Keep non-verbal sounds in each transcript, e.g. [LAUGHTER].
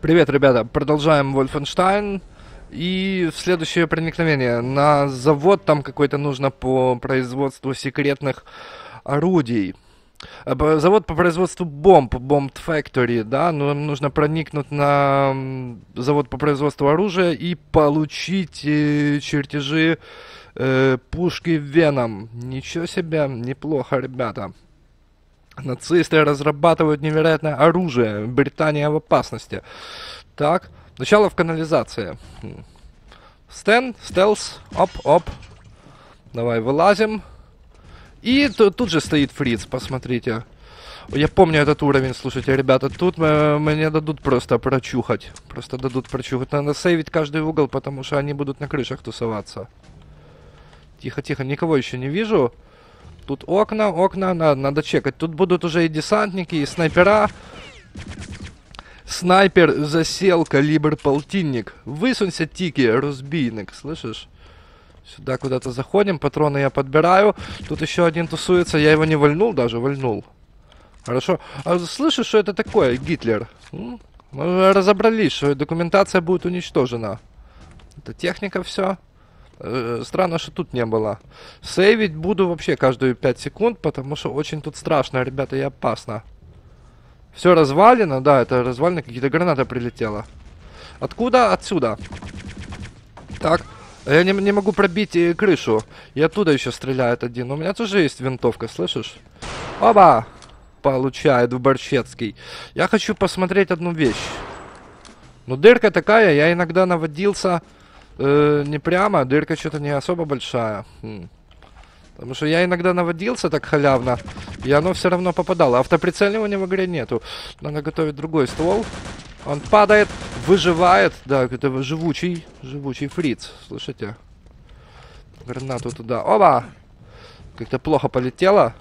Привет, ребята. Продолжаем Wolfenstein. И следующее проникновение. На завод там какой-то нужно по производству секретных орудий. Э, Завод по производству бомб, Bomb Factory, да, но нам нужно проникнуть на завод по производству оружия и получить э, чертежи э, пушки Веном. Ничего себе, неплохо, ребята. Нацисты разрабатывают невероятное оружие. Британия в опасности. Так, начало в канализации. Стен, стелс, оп, оп. Давай вылазим. И ту- тут же стоит фриц, посмотрите. Я помню этот уровень, слушайте, ребята, тут м- мне дадут просто прочухать. Просто дадут прочухать. Надо сейвить каждый угол, потому что они будут на крышах тусоваться. Тихо, тихо, никого еще не вижу. Тут окна, окна, надо, надо чекать. Тут будут уже и десантники, и снайпера. Снайпер засел, калибр полтинник. Высунься, Тики, разбийник, слышишь? Сюда куда-то заходим, патроны я подбираю. Тут еще один тусуется, я его не вальнул даже, вальнул. Хорошо. А слышишь, что это такое, Гитлер? Мы разобрались, что документация будет уничтожена. Это техника все. Странно, что тут не было. Сейвить буду вообще каждые 5 секунд, потому что очень тут страшно, ребята, и опасно. Все развалено, да, это развалено, какие-то гранаты прилетела. Откуда? Отсюда. Так, а я не, не могу пробить э, крышу. И оттуда еще стреляет один. У меня тоже есть винтовка, слышишь? Оба! Получает в Борщецкий. Я хочу посмотреть одну вещь. Ну, дырка такая, я иногда наводился э, не прямо, дырка что-то не особо большая. Хм. Потому что я иногда наводился так халявно, и оно все равно попадало. Автоприцеливания в игре нету. Надо готовить другой ствол. Он падает, выживает. Да, это живучий, живучий фриц. Слышите? Гранату туда. Оба! Как-то плохо полетело.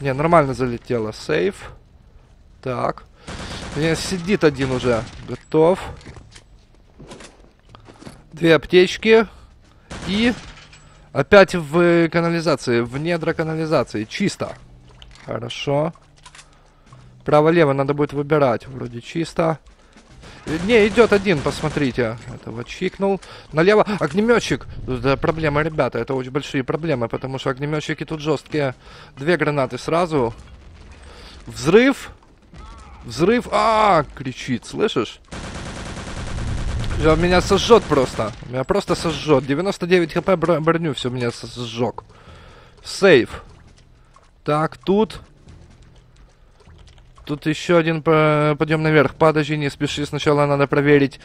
Не, нормально залетело. Сейф. Так. Не, сидит один уже. Готов. Две аптечки. И опять в канализации, в недра канализации. Чисто. Хорошо. Право-лево надо будет выбирать. Вроде чисто. Не, идет один, посмотрите. Этого чикнул. Налево. Огнеметчик. Это проблема, ребята. Это очень большие проблемы, потому что огнеметчики тут жесткие. Две гранаты сразу. Взрыв. Взрыв. А, кричит, слышишь? Всё, меня сожжет просто. Меня просто сожжет. 99 хп бро- броню все меня сжег. Сейф. Так, тут. Тут еще один по- пойдем наверх. Подожди, не спеши. Сначала надо проверить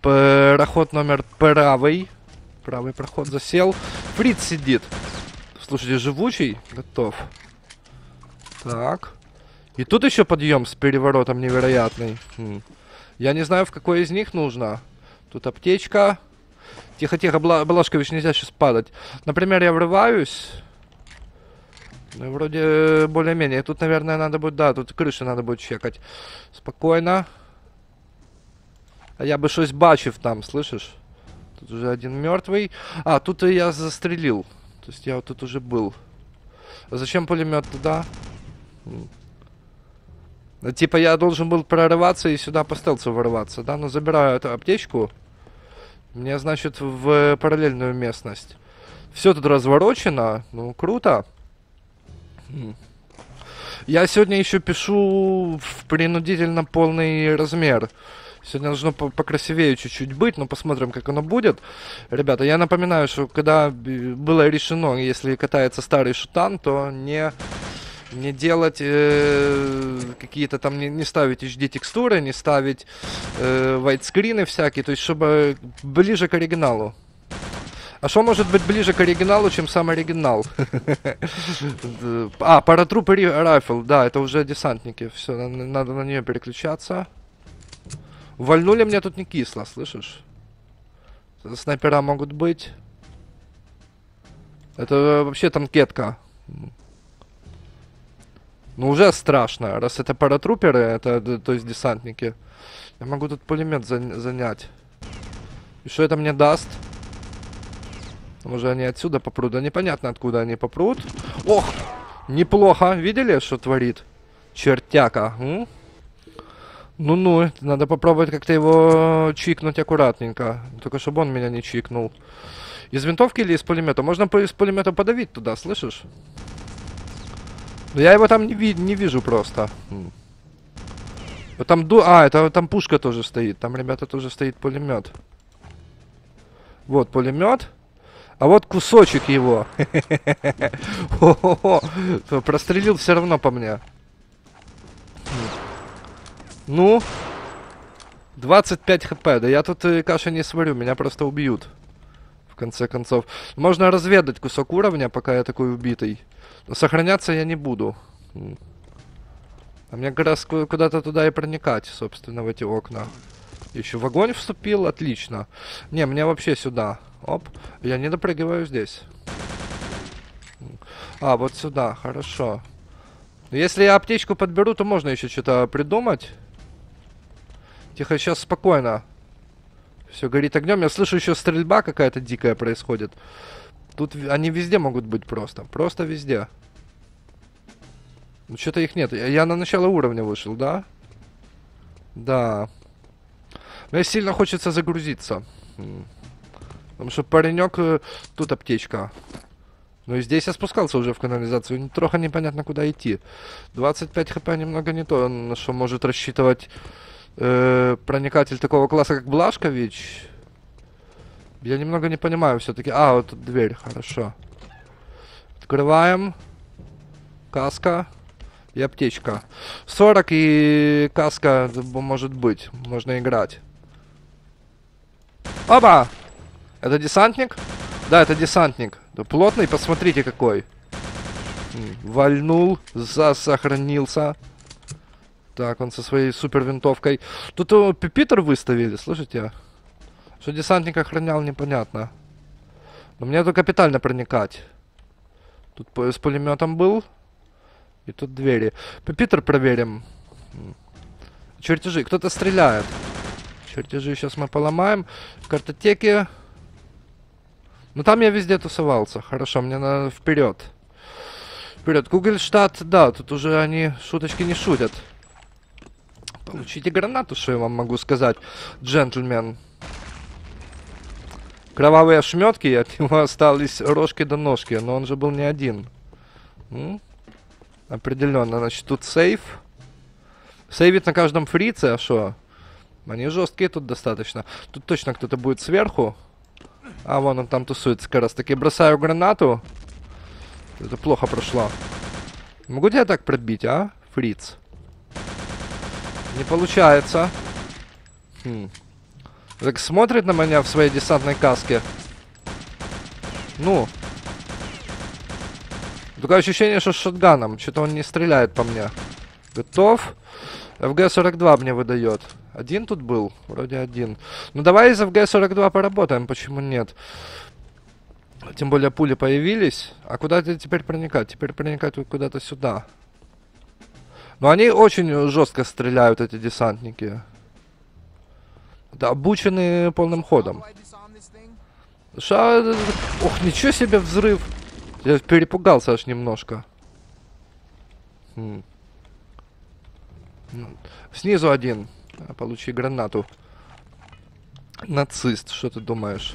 проход номер правый. Правый проход засел. Фриц сидит. Слушайте, живучий. Готов. Так. И тут еще подъем с переворотом невероятный. Хм. Я не знаю, в какой из них нужно. Тут аптечка. Тихо-тихо, Бла- Блашкович, нельзя сейчас падать. Например, я врываюсь. Ну, вроде э, более-менее. Тут, наверное, надо будет... Да, тут крышу надо будет чекать. Спокойно. А я бы щось бачив там, слышишь? Тут уже один мертвый. А, тут я застрелил. То есть я вот тут уже был. А зачем пулемет туда? Ну, Типа я должен был прорываться и сюда по стелсу ворваться, да? Но забираю эту аптечку. Мне, значит, в параллельную местность. Все тут разворочено. Ну, круто. Я сегодня еще пишу в принудительно полный размер. Сегодня должно по- покрасивее чуть-чуть быть, но посмотрим, как оно будет. Ребята, я напоминаю, что когда б- было решено, если катается старый шутан, то не не делать э, какие-то там, не, не ставить HD текстуры, не ставить э, вайтскрины всякие, то есть чтобы ближе к оригиналу. А что может быть ближе к оригиналу, чем сам оригинал? [LAUGHS] А, паратрупы ри- райфл, да, это уже десантники. Все, надо на нее переключаться. Вальнули мне тут не кисло, слышишь? Снайпера могут быть. Это вообще танкетка. Ну уже страшно, раз это паратруперы, это, то есть десантники. Я могу тут пулемет зан- занять. И что это мне даст? Может они отсюда попрут? Да непонятно откуда они попрут. Ох! Неплохо. Видели, что творит? Чертяка. Ну-ну, надо попробовать как-то его чикнуть аккуратненько. Только чтобы он меня не чикнул. Из винтовки или из пулемета? Можно из пулемета подавить туда, слышишь? Но я его там не, ви не вижу просто. Там ду... А, это там пушка тоже стоит. Там, ребята, тоже стоит пулемет. Вот пулемет. А вот кусочек его. Прострелил все равно по мне. Ну. 25 хп. Да я тут э, каши не сварю, меня просто убьют. В конце концов. Можно разведать кусок уровня, пока я такой убитый. Но сохраняться я не буду. А мне как раз куда-то туда и проникать, собственно, в эти окна. Еще в огонь вступил, отлично. Не, мне вообще сюда. Оп, я не допрыгиваю здесь. А, вот сюда, хорошо. Если я аптечку подберу, то можно еще что-то придумать. Тихо, сейчас спокойно. Все горит огнем. Я слышу еще стрельба какая-то дикая происходит. Тут они везде могут быть просто. Просто везде. Ну, что-то их нет. Я, на начало уровня вышел, да? Да. Мне сильно хочется загрузиться. Потому что паренек... Э, тут аптечка. Ну и здесь я спускался уже в канализацию. Трохи непонятно, куда идти. 25 хп немного не то, на что может рассчитывать э, проникатель такого класса, как Блашкович. Я немного не понимаю все-таки. А, вот тут дверь, хорошо. Открываем. Каска. И аптечка. 40 и каска может быть. Можно играть. Оба! Это десантник? Да, это десантник. Плотный, посмотрите какой. Вальнул, засохранился. Так, он со своей супер винтовкой. Тут Питер выставили, слышите? Что десантник охранял, непонятно. Но мне тут капитально проникать. Тут с пулеметом был. И тут двери. Питер проверим. Чертежи. Кто-то стреляет. Чертежи сейчас мы поломаем. Картотеки. Ну там я везде тусовался. Хорошо, мне надо вперед. Вперед. Гугельштадт, да, тут уже они шуточки не шутят. Получите гранату, что я вам могу сказать, джентльмен. Кровавые ошметки, от него [LAUGHS] остались рожки до ножки, но он же был не один. М? Определенно, значит, тут сейф. Сейвит на каждом фрице, а что? Они жесткие тут достаточно. Тут точно кто-то будет сверху. А, вон он там тусуется как раз таки. Бросаю гранату. Это плохо прошло. Могу тебя так пробить, а, фриц? Не получается. Хм. Так смотрит на меня в своей десантной каске. Ну. Такое ощущение, что с шотганом. Что-то он не стреляет по мне. Готов. ФГ-42 мне выдает. Один тут был? Вроде один. Ну давай из ФГ-42 поработаем, почему нет? Тем более пули появились. А куда теперь проникать? Теперь проникать куда-то сюда. Но они очень жестко стреляют, эти десантники. Обучены полным ходом. Ша... Ох, ничего себе взрыв. Я перепугался аж немножко. Хм. Ну, снизу один. Получи гранату. Нацист, что ты думаешь?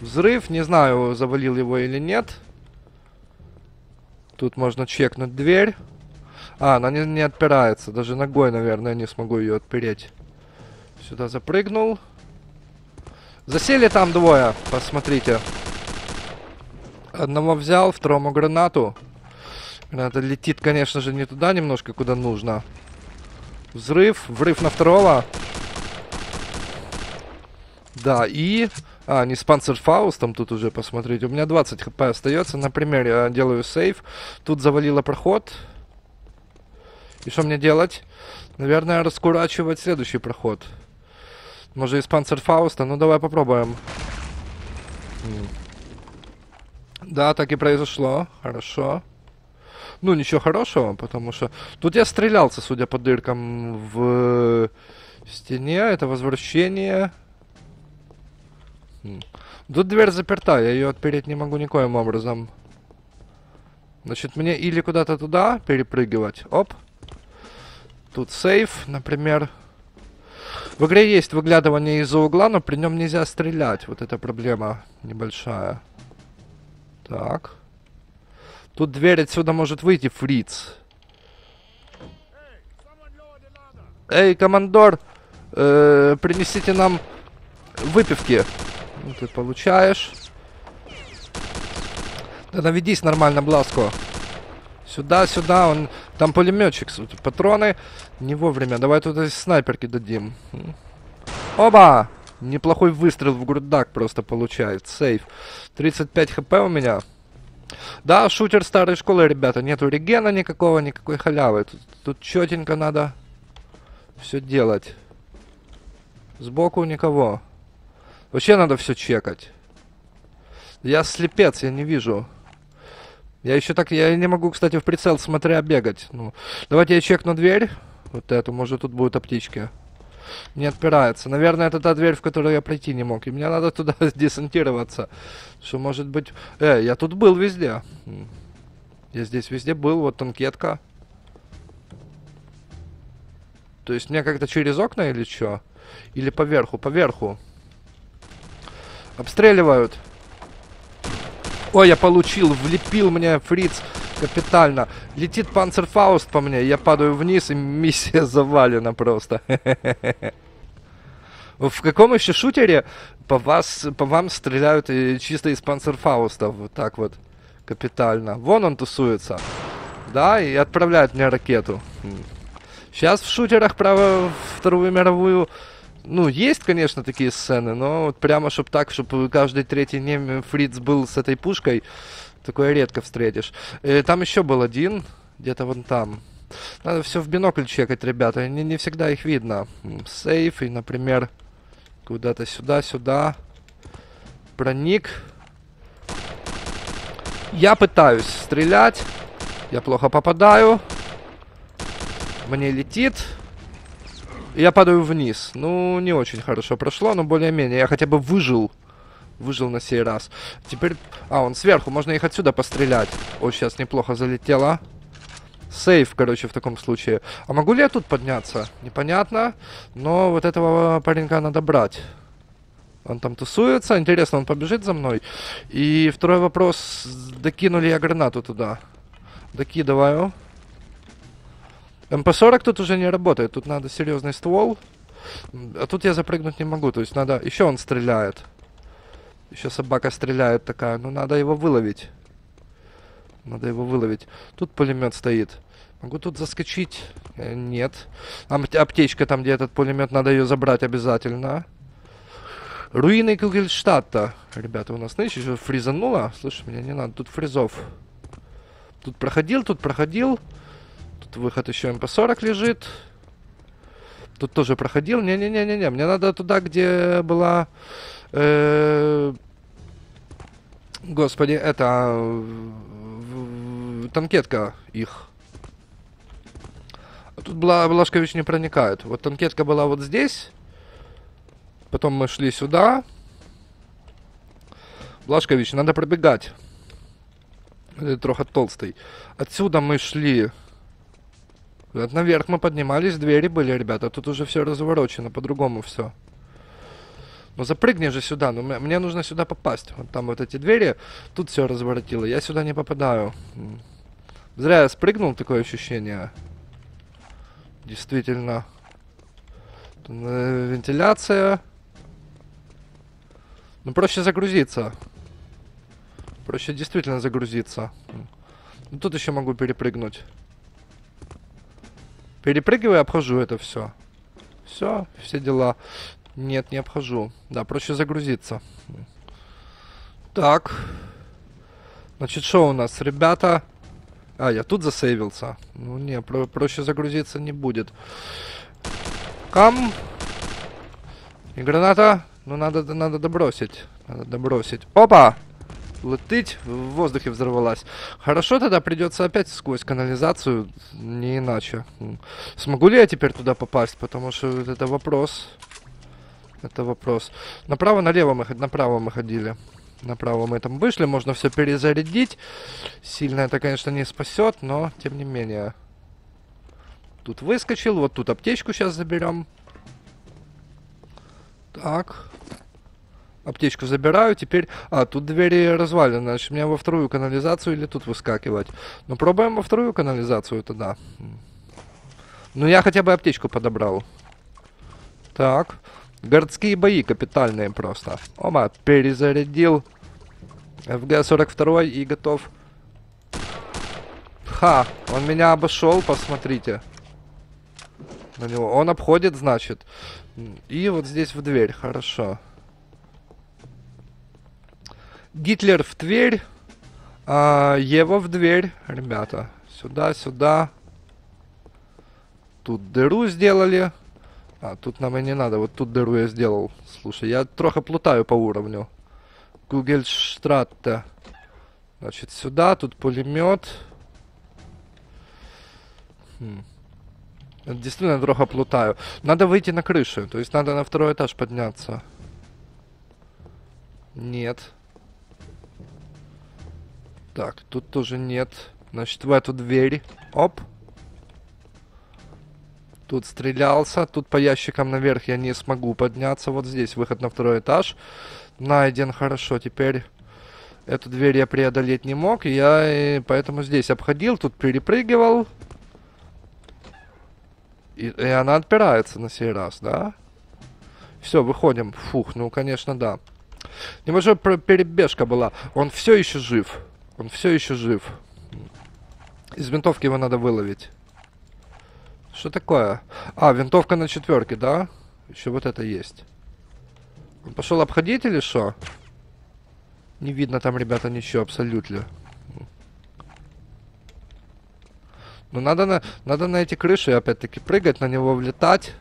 Взрыв, не знаю, завалил его или нет. Тут можно чекнуть дверь. А, она не, не отпирается. Даже ногой, наверное, не смогу ее отпереть. Сюда запрыгнул. Засели там двое, посмотрите. Одного взял, второму гранату. Граната летит, конечно же, не туда немножко, куда нужно. Взрыв, взрыв на второго. Да, и... А, не с Панцерфаустом тут уже, посмотрите. У меня 20 хп остается. Например, я делаю сейв. Тут завалило проход. И что мне делать? Наверное, раскурачивать следующий проход. Может, из Панцерфауста? Ну, давай попробуем. Да, так и произошло. Хорошо. Ну, ничего хорошего, потому что... Тут я стрелялся, судя по дыркам, в стене. Это возвращение. Тут дверь заперта, я ее отпереть не могу никоим образом. Значит, мне или куда-то туда перепрыгивать. Оп. Тут сейф, например. В игре есть выглядывание из-за угла, но при нем нельзя стрелять. Вот эта проблема небольшая. Так. Тут дверь отсюда может выйти, фриц. Эй, командор, э, принесите нам выпивки. Ну, ты получаешь. Да наведись нормально, Бласко. Сюда, сюда, он... Там пулеметчик, патроны не вовремя. Давай туда снайперки дадим. Оба! Неплохой выстрел в грудак просто получает. Сейф. 35 хп у меня. Да, шутер старой школы, ребята. Нету регена никакого, никакой халявы. Тут, тут четенько надо все делать. Сбоку никого. Вообще надо все чекать. Я слепец, я не вижу. Я еще так, я не могу, кстати, в прицел смотря бегать. Ну, давайте я чекну дверь. Вот эту, может тут будут аптечки. Не отпирается. Наверное, это та дверь, в которую я пройти не мог. И мне надо туда [LAUGHS] десантироваться. Что может быть... Э, я тут был везде. Я здесь везде был. Вот танкетка. То есть мне как-то через окна или что? Или поверху? Поверху. Обстреливают. Ой, я получил, влепил мне фриц капитально. Летит панцерфауст по мне, я падаю вниз, и миссия [LAUGHS] завалена просто. [LAUGHS] В каком еще шутере по, вас, по вам стреляют чисто из панцерфауста? Вот так вот. Капитально. Вон он тусуется. Да, и отправляет мне ракету. Сейчас в шутерах про Вторую мировую ну, есть, конечно, такие сцены, но вот прямо, чтобы так, чтобы каждый третий нем фриц был с этой пушкой, такое редко встретишь. И э, там еще был один, где-то вон там. Надо все в бинокль чекать, ребята, не, не всегда их видно. Сейф и, например, куда-то сюда, сюда. Проник. Я пытаюсь стрелять. Я плохо попадаю. Мне летит. Я падаю вниз. Ну, не очень хорошо прошло, но более-менее. Я хотя бы выжил. Выжил на сей раз. Теперь... А, он сверху. Можно их отсюда пострелять. О, сейчас неплохо залетело. Сейф, короче, в таком случае. А могу ли я тут подняться? Непонятно. Но вот этого паренька надо брать. Он там тусуется. Интересно, он побежит за мной? И второй вопрос. Докинули я гранату туда? Докидываю. МП-40 тут уже не работает, тут надо серьезный ствол. А тут я запрыгнуть не могу, то есть надо... Еще он стреляет. Еще собака стреляет такая, ну надо его выловить. Надо его выловить. Тут пулемет стоит. Могу тут заскочить? Э, нет. Аптечка там, где этот пулемет, надо ее забрать обязательно. Руины Кугельштадта. Ребята, у нас, знаешь, еще фризануло. Слушай, мне не надо, тут фризов. Тут проходил, тут проходил. Выход еще МП-40 лежит. Тут тоже проходил. Не-не-не-не-не. Мне надо туда, где была... Э, господи, это... Танкетка их. А тут Бла Блашкович не проникает. Вот танкетка была вот здесь. Потом мы шли сюда. Блашкович, надо пробегать. Это трохи толстый. Отсюда мы шли вот наверх мы поднимались, двери были, ребята. Тут уже все разворочено, по-другому все. Ну запрыгни же сюда, ну мне нужно сюда попасть. Вот там вот эти двери, тут все разворотило. Я сюда не попадаю. Зря я спрыгнул, такое ощущение. Действительно. Вентиляция. Ну проще загрузиться. Проще действительно загрузиться. Ну, тут еще могу перепрыгнуть. Перепрыгиваю, обхожу это все. Все, все дела. Нет, не обхожу. Да, проще загрузиться. Так. Значит, что у нас, ребята? А, я тут засейвился. Ну, не, про проще загрузиться не будет. Кам. И граната. Ну, надо, надо добросить. Надо добросить. Опа! Летыть, в воздухе взорвалась. Хорошо, тогда придется опять сквозь канализацию, не иначе. Смогу ли я теперь туда попасть? Потому что это вопрос. Это вопрос. Направо-налево мы, направо мы ходили. Направо мы там вышли, можно все перезарядить. Сильно это, конечно, не спасет, но тем не менее. Тут выскочил, вот тут аптечку сейчас заберем. Так. Аптечку забираю, теперь... А, тут двери развалины, значит, мне во вторую канализацию или тут выскакивать? Ну, пробуем во вторую канализацию тогда. Ну, я хотя бы аптечку подобрал. Так. Городские бои капитальные просто. Ома, перезарядил. ФГ-42 и готов. Ха, он меня обошел, посмотрите. На него. Он обходит, значит. И вот здесь в дверь, хорошо. Гитлер в дверь. А, Ева в дверь. Ребята, сюда, сюда. Тут дыру сделали. А, тут нам и не надо. Вот тут дыру я сделал. Слушай, я трохи плутаю по уровню. Гугельштратте. Значит, сюда. Тут пулемет. Хм. Действительно трохи плутаю. Надо выйти на крышу. То есть надо на второй этаж подняться. Нет. Так, тут тоже нет. Значит, в эту дверь. Оп. Тут стрелялся. Тут по ящикам наверх я не смогу подняться. Вот здесь выход на второй этаж. Найден, хорошо. Теперь эту дверь я преодолеть не мог. Я и поэтому здесь обходил. Тут перепрыгивал. И, и она отпирается на сей раз, да? Все, выходим. Фух, ну, конечно, да. Небольшая перебежка была. Он все еще жив. Он все еще жив. Из винтовки его надо выловить. Что такое? А, винтовка на четверке, да? Еще вот это есть. Он пошел обходить или что? Не видно там, ребята, ничего абсолютно. Ну, надо на, надо на эти крыши, опять-таки, прыгать, на него влетать.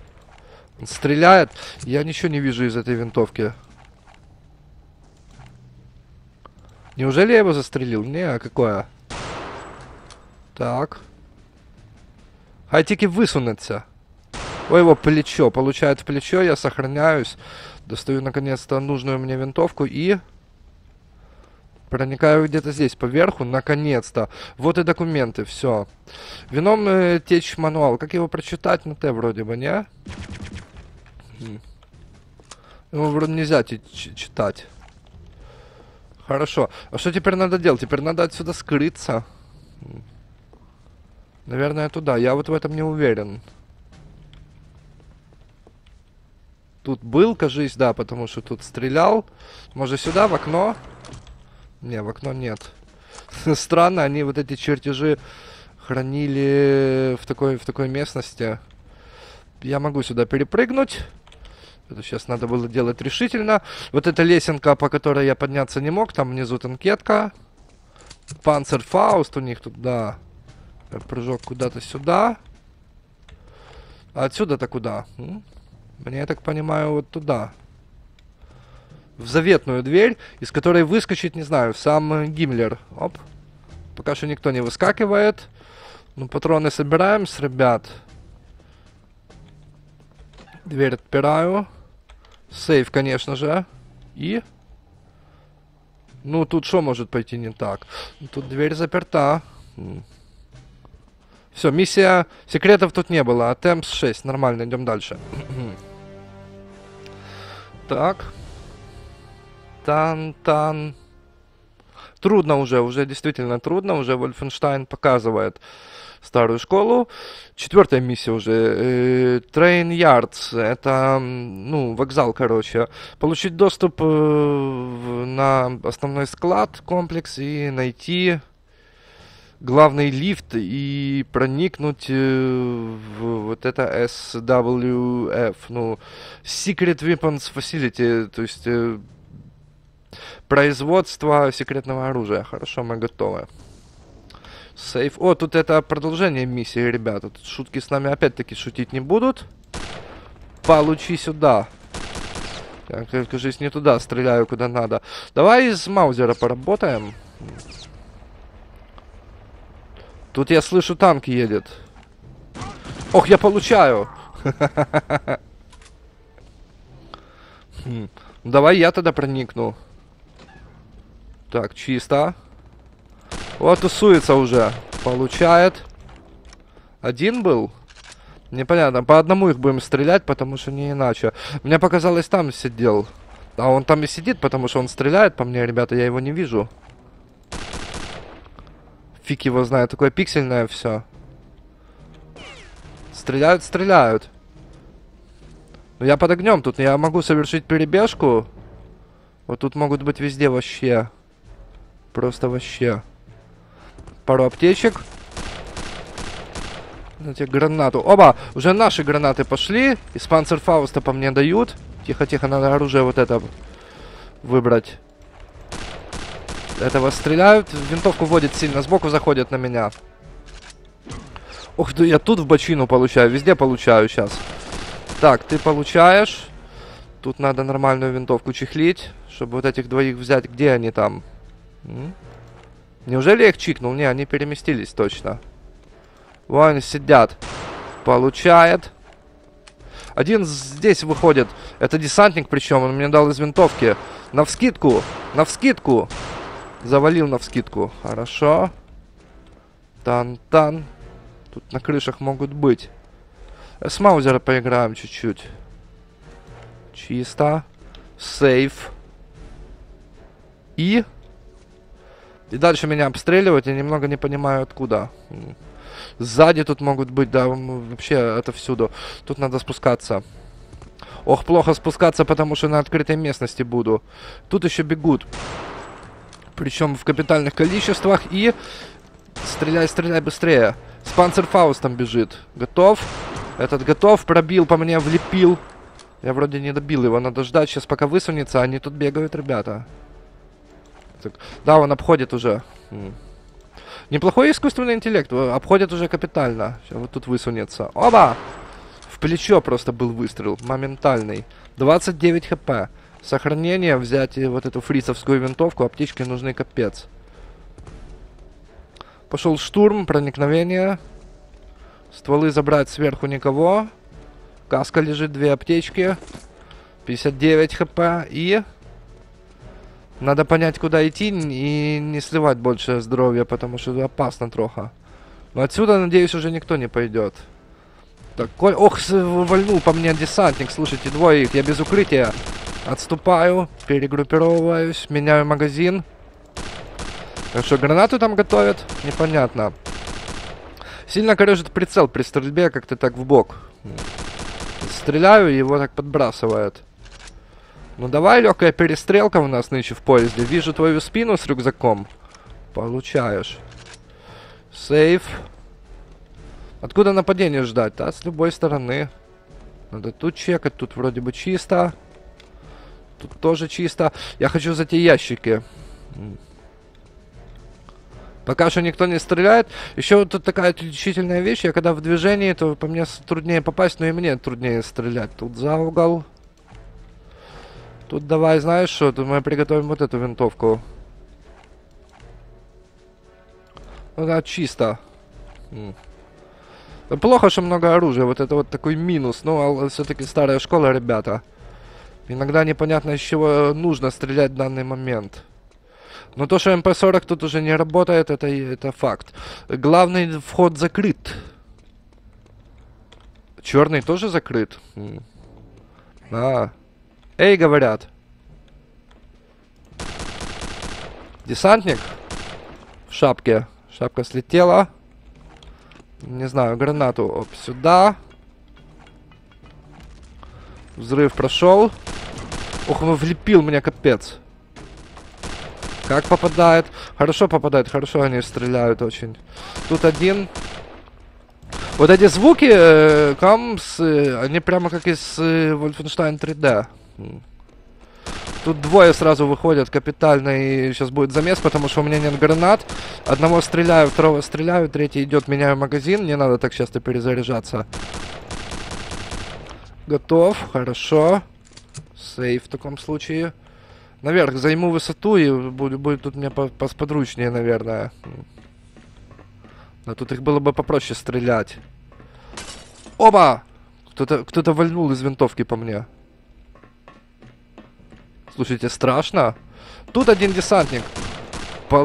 Он стреляет. Я ничего не вижу из этой винтовки. Неужели я его застрелил? Не, а какое? Так. Хай тільки высунется. Ой, его плечо. Получает в плечо, я сохраняюсь. Достаю наконец-то нужную мне винтовку и... Проникаю где-то здесь, поверху, наконец-то. Вот и документы, все. Вином э, течь мануал. Как его прочитать на Т вроде бы, не? Хм. Его вроде нельзя читать. Хорошо. А что теперь надо делать? Теперь надо отсюда скрыться. Наверное, туда. Я вот в этом не уверен. Тут был, кажись, да, потому что тут стрелял. Может, сюда, в окно? Не, в окно нет. [LAUGHS] Странно, они вот эти чертежи хранили в такой, в такой местности. Я могу сюда перепрыгнуть. Это сейчас надо было делать решительно. Вот эта лесенка, по которой я подняться не мог. Там внизу танкетка. Панцерфауст у них тут, да. Прыжок куда-то сюда. А отсюда-то куда? Мне, я так понимаю, вот туда в заветную дверь, из которой выскочит, не знаю, сам Гиммлер. Оп. Пока что никто не выскакивает. Ну, патроны собираем с ребят. Дверь отпираю. Сейф, конечно же. И... Ну, тут что может пойти не так? Тут дверь заперта. Все, миссия... Секретов тут не было. А темп 6. Нормально, идем дальше. [CLEARS THROAT] так. Тан-тан. Трудно уже, уже действительно трудно. Уже Вольфенштайн показывает старую школу. Четвертая миссия уже. Train Yards. Это, ну, вокзал, короче. Получить доступ э, на основной склад, комплекс и найти главный лифт и проникнуть э, в вот это SWF, ну, Secret Weapons Facility, то есть э, Производство секретного оружия. Хорошо, мы готовы. Сейф. О, тут это продолжение миссии, ребята. Тут шутки с нами опять-таки шутить не будут. Получи сюда. Так, кажись, не туда стреляю, куда надо. Давай из Маузера поработаем. Тут я слышу, танк едет. Ох, я получаю. [LAUGHS] Хм. Давай я тогда проникну. Так, чисто. Вот тусуется уже. Получает. Один был? Непонятно, по одному их будем стрелять, потому что не иначе. Мне показалось, там сидел. А он там и сидит, потому что он стреляет по мне, ребята, я его не вижу. Фиг его знает, такое пиксельное все. Стреляют, стреляют. Но я под огнем тут, я могу совершить перебежку. Вот тут могут быть везде вообще. Просто вообще. Пару аптечек. Дайте гранату. Оба! Уже наши гранаты пошли. Из панцерфауста по мне дают. Тихо-тихо, надо оружие вот это выбрать. Этого стреляют. Винтовку вводит сильно. Сбоку заходят на меня. Ух ты, я тут в бочину получаю. Везде получаю сейчас. Так, ты получаешь. Тут надо нормальную винтовку чехлить, чтобы вот этих двоих взять. Где они там? М? Неужели я их чикнул? Не, они переместились точно. Вон сидят. Получает. Один здесь выходит. Это десантник, причем он мне дал из винтовки. На вскидку. На вскидку. Завалил на вскидку. Хорошо. Тан-тан. Тут на крышах могут быть. С Маузера поиграем чуть-чуть. Чисто. Сейф. И... И дальше меня обстреливают, я немного не понимаю откуда. Сзади тут могут быть, да, вообще это всюду. Тут надо спускаться. Ох, плохо спускаться, потому что на открытой местности буду. Тут еще бегут. Причем в капитальных количествах. И... Стреляй, стреляй быстрее. Спансер Фаустом бежит. Готов? Этот готов, пробил по мне, влепил. Я вроде не добил его, надо ждать сейчас пока высунется, они тут бегают, ребята. Так, да, он обходит уже. Неплохой искусственный интеллект, обходит уже капитально. Сейчас вот тут высунется. Оба! В плечо просто был выстрел, моментальный. 29 хп. Сохранение, взять вот эту фрицовскую винтовку, аптечки нужны капец. Пошел штурм, проникновение. Стволы забрать сверху никого. Каска лежит, две аптечки. 59 хп. И... Надо понять, куда идти и не сливать больше здоровья, потому что опасно троха. Но отсюда, надеюсь, уже никто не пойдет. Так, коль... Ох, вольнул по мне десантник. Слушайте, двое их. Я без укрытия. Отступаю, перегруппировываюсь, меняю магазин. Так что, гранату там готовят? Непонятно. Сильно корежит прицел при стрельбе, как-то так в бок. Стреляю, его так подбрасывает. Ну давай, легкая перестрелка у нас нынче в поезде. Вижу твою спину с рюкзаком. Получаешь. Сейф. Откуда нападение ждать? Да, с любой стороны. Надо тут чекать, тут вроде бы чисто. Тут тоже чисто. Я хочу за те ящики. Пока что никто не стреляет. Еще вот тут такая отличительная вещь. Я когда в движении, то по мне труднее попасть, но и мне труднее стрелять. Тут за угол. Тут давай, знаешь что, тут мы приготовим вот эту винтовку. Ну да, чисто. М. Плохо, что много оружия. Вот это вот такой минус. Ну, а все-таки старая школа, ребята. Иногда непонятно, из чего нужно стрелять в данный момент. Но то, что МП-40 тут уже не работает, это, это факт. Главный вход закрыт. Черный тоже закрыт. А. Эй, говорят. Десантник. В шапке. Шапка слетела. Не знаю, гранату оп, сюда. Взрыв прошел. Ох, он влепил меня, капец. Как попадает? Хорошо попадает, хорошо они стреляют очень. Тут один. Вот эти звуки, э, э, они прямо как из э, Wolfenstein 3D. Тут двое сразу выходят капитально, и сейчас будет замес, потому что у меня нет гранат. Одного стреляю, второго стреляю, третий идет, меняю магазин. Не надо так часто перезаряжаться. Готов, хорошо. Сейф в таком случае. Наверх займу высоту и будет, будет тут мне посподручнее, наверное. Но тут их было бы попроще стрелять. Оба! Кто-то кто, -то, вальнул из винтовки по мне. Слушайте, страшно. Тут один десантник.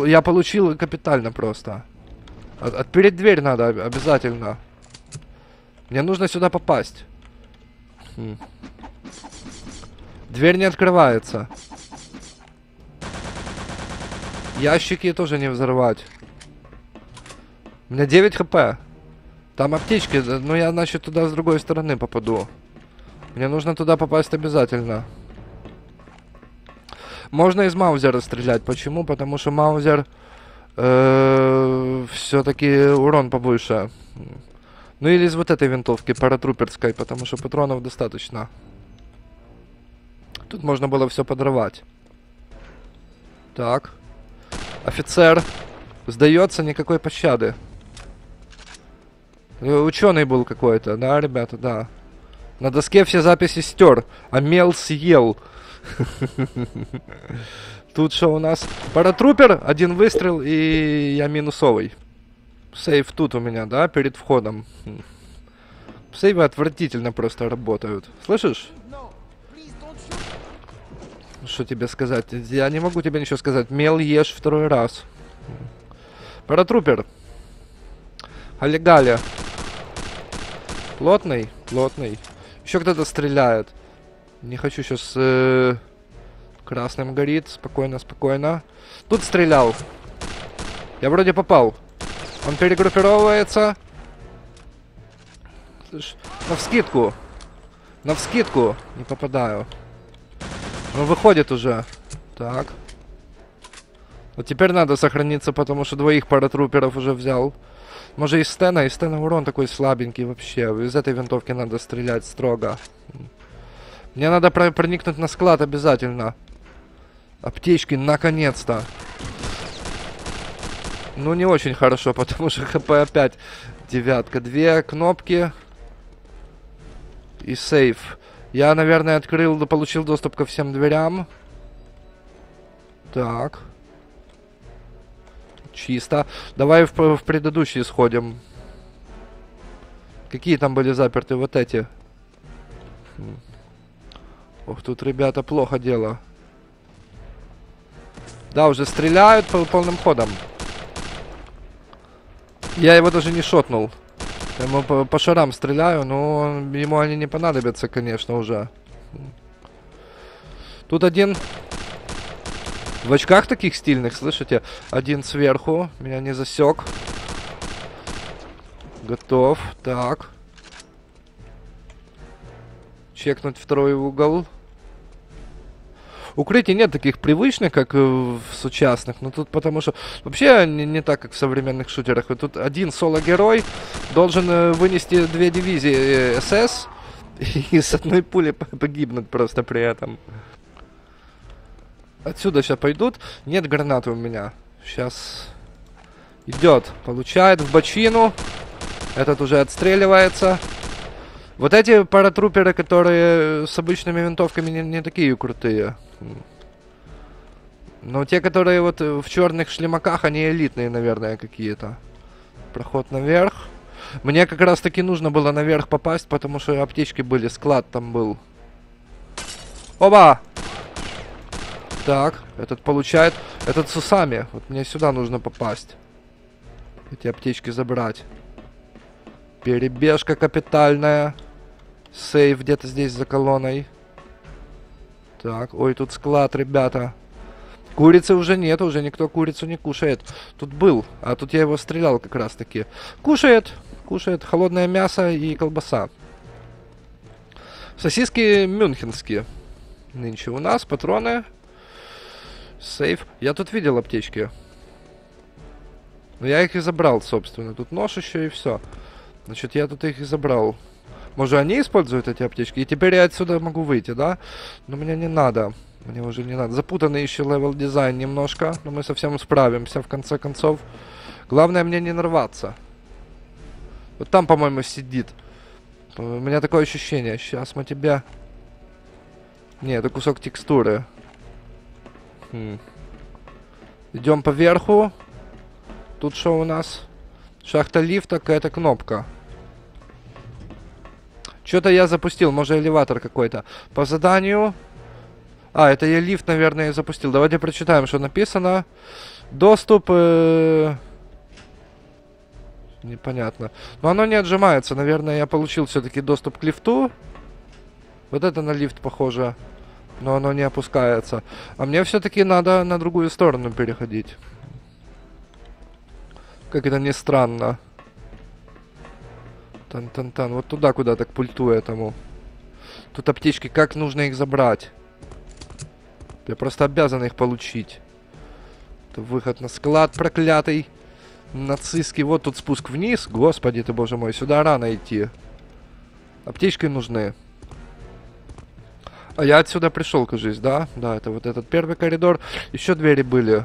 Я получил капитально просто. От отпереть дверь надо обязательно. Мне нужно сюда попасть. Хм. Дверь не открывается. Ящики тоже не взорвать. У меня 9 хп. Там аптечки, ну я, значит, туда с другой стороны попаду. Мне нужно туда попасть обязательно. Можно из Маузера стрелять. Почему? Потому что Маузер э, все-таки урон побольше. Ну или из вот этой винтовки, паратруперской, потому что патронов достаточно. Тут можно было все подрывать. Так. Офицер. Сдается, никакой пощады. Э, Ученый был какой-то, да, ребята, да. На доске все записи стер, а мел съел. Тут что у нас? Паратрупер, один выстрел, и я минусовый. Сейф тут у меня, да, перед входом. Сейвы отвратительно просто работают. Слышишь? Что тебе сказать? Я не могу тебе ничего сказать. Мел ешь второй раз. Паратрупер. Олегаля. Плотный? Плотный. Еще кто-то стреляет. Не хочу сейчас... Э, красным горит. Спокойно, спокойно. Тут стрелял. Я вроде попал. Он перегруппировывается. На вскидку. На вскидку. Не попадаю. Он выходит уже. Так. Вот теперь надо сохраниться, потому что двоих паратруперов уже взял. Может из Стена? Из Стена урон такой слабенький вообще. Из этой винтовки надо стрелять строго. Мне надо про проникнуть на склад обязательно. Аптечки, наконец-то. Ну, не очень хорошо, потому что хп опять девятка. Две кнопки. И сейф. Я, наверное, открыл, получил доступ ко всем дверям. Так. Чисто. Давай в, в предыдущий сходим. Какие там были заперты вот эти? Ох, тут, ребята, плохо дело. Да, уже стреляют по полным ходом. Я его даже не шотнул. Я ему по, по шарам стреляю, но ему они не понадобятся, конечно, уже. Тут один в очках таких стильных, слышите? Один сверху. Меня не засек. Готов. Так. Чекнуть второй угол. Укрытий нет таких привычных, как в сучасных, но тут потому что вообще не, не так, как в современных шутерах. Тут один соло-герой должен э, вынести две дивизии СС [LAUGHS] и с одной пули погибнуть просто при этом. Отсюда сейчас пойдут. Нет гранаты у меня. Сейчас идет. Получает в бочину. Этот уже отстреливается. Вот эти паратруперы, которые с обычными винтовками не, не такие крутые. Но те, которые вот в черных шлемаках, они элитные, наверное, какие-то. Проход наверх. Мне как раз таки нужно было наверх попасть, потому что аптечки были, склад там был. Оба! Так, этот получает. Этот с усами. Вот мне сюда нужно попасть. Эти аптечки забрать. Перебежка капитальная. Сейф где-то здесь за колонной. Так, ой, тут склад, ребята. Курицы уже нет, уже никто курицу не кушает. Тут был, а тут я его стрелял как раз таки. Кушает, кушает холодное мясо и колбаса. Сосиски мюнхенские. Нынче у нас патроны Сейф. Я тут видел аптечки. Но я их и забрал, собственно. Тут нож еще и все. Значит, я тут их и забрал. Может, они используют эти аптечки? И теперь я отсюда могу выйти, да? Но мне не надо. Мне уже не надо. Запутанный еще level design немножко. Но мы со всем справимся, в конце концов. Главное мне не нарваться. Вот там, по-моему, сидит. У меня такое ощущение. Сейчас мы тебя... Не, это кусок текстуры. Хм. Идем по верху. Тут что у нас? Шахта лифта, какая-то кнопка. Что-то я запустил, может элеватор какой-то. По заданию... А, это я лифт, наверное, запустил. Давайте прочитаем, что написано. Доступ... Э... Непонятно. Но оно не отжимается. Наверное, я получил все-таки доступ к лифту. Вот это на лифт похоже. Но оно не опускается. А мне все-таки надо на другую сторону переходить. Как это ни странно. Тан-тан-тан. Вот туда куда-то к пульту этому. Тут аптечки. Как нужно их забрать? Я просто обязан их получить. Это выход на склад проклятый. Нацистский. Вот тут спуск вниз. Господи ты, боже мой. Сюда рано идти. Аптечки нужны. А я отсюда пришел, кажись, да? Да, это вот этот первый коридор. Еще двери были.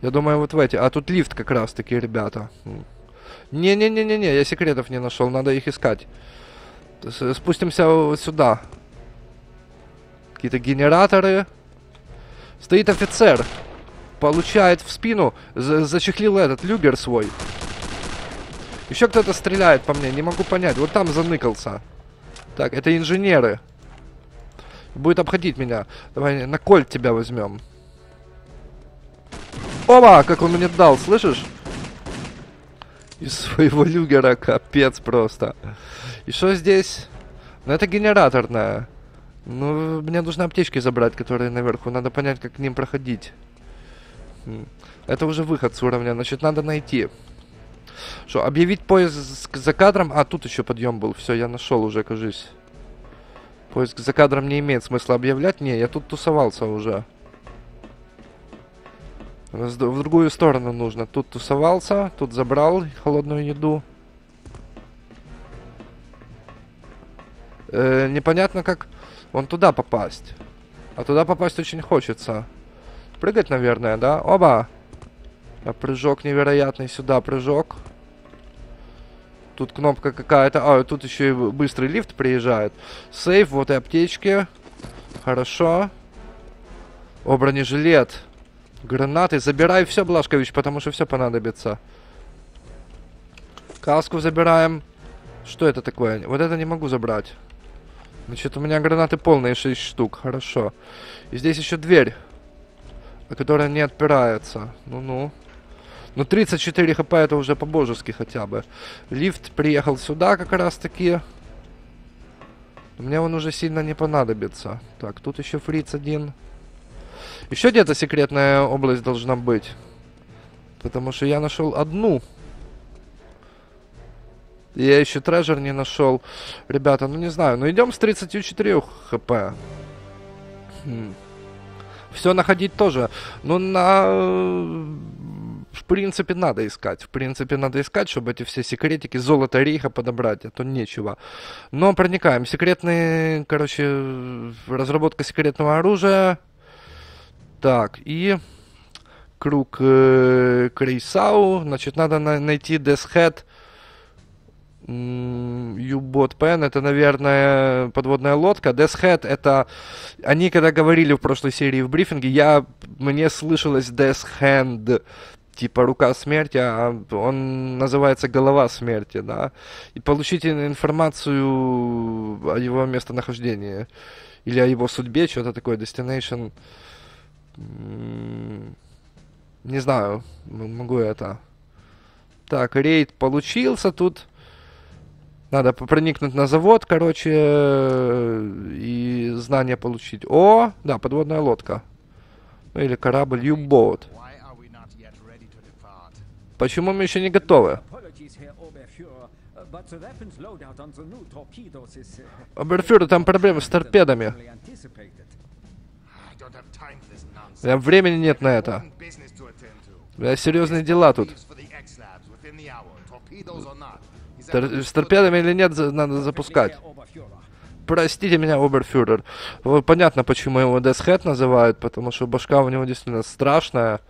Я думаю, вот в эти. А тут лифт как раз таки, ребята. Не-не-не-не-не, я секретов не нашел, надо их искать. Спустимся сюда. Какие-то генераторы. Стоит офицер. Получает в спину. За зачехлил этот люгер свой. Еще кто-то стреляет по мне, не могу понять. Вот там заныкался. Так, это инженеры. Будет обходить меня. Давай на кольт тебя возьмем. Оба, как он мне дал, слышишь? Из своего люгера, капец просто. И что здесь? Ну, это генераторная. Ну, мне нужно аптечки забрать, которые наверху. Надо понять, как к ним проходить. Это уже выход с уровня, значит, надо найти. Что, объявить поиск за кадром? А, тут еще подъем был. Все, я нашел уже, кажись. Поиск за кадром не имеет смысла объявлять. Не, я тут тусовался уже. В другую сторону нужно. Тут тусовался, тут забрал холодную еду. Э, непонятно, как вон туда попасть. А туда попасть очень хочется. Прыгать, наверное, да? Оба! А прыжок невероятный. Сюда прыжок. Тут кнопка какая-то. А, тут еще и быстрый лифт приезжает. Сейф, вот и аптечки. Хорошо. О, бронежилет. Гранаты. Забирай все, Блашкович, потому что все понадобится. Каску забираем. Что это такое? Вот это не могу забрать. Значит, у меня гранаты полные, 6 штук. Хорошо. И здесь еще дверь, которая не отпирается. Ну-ну. Ну, 34 хп это уже по-божески хотя бы. Лифт приехал сюда как раз таки. Мне он уже сильно не понадобится. Так, тут еще фриц один. Еще где-то секретная область должна быть. Потому что я нашел одну. Я еще трежер не нашел. Ребята, ну не знаю. Ну идем с 34 хп. Хм. Все находить тоже. Ну на... В принципе, надо искать. В принципе, надо искать, чтобы эти все секретики золото рейха подобрать, а то нечего. Но проникаем. Секретные, короче, разработка секретного оружия. Так, и круг э, Крейсау. Значит, надо на найти Death U-Bot Pen это, наверное, подводная лодка. Death Head это... Они когда говорили в прошлой серии в брифинге, я... Мне слышалось Death Hand, типа рука смерти, а он называется голова смерти, да. И получить информацию о его местонахождении. Или о его судьбе, что-то такое, Destination... Не знаю, могу это. Так, рейд получился тут. Надо проникнуть на завод, короче, и знания получить. О, да, подводная лодка. Ну или корабль U-Boat. Почему мы еще не готовы? Оберфюрер, там проблемы с торпедами. Времени нет на это. У серьезные дела тут. Тор с торпедами или нет, надо запускать. Простите меня, Оберфюрер. Понятно, почему его Death называют, потому что башка у него действительно страшная.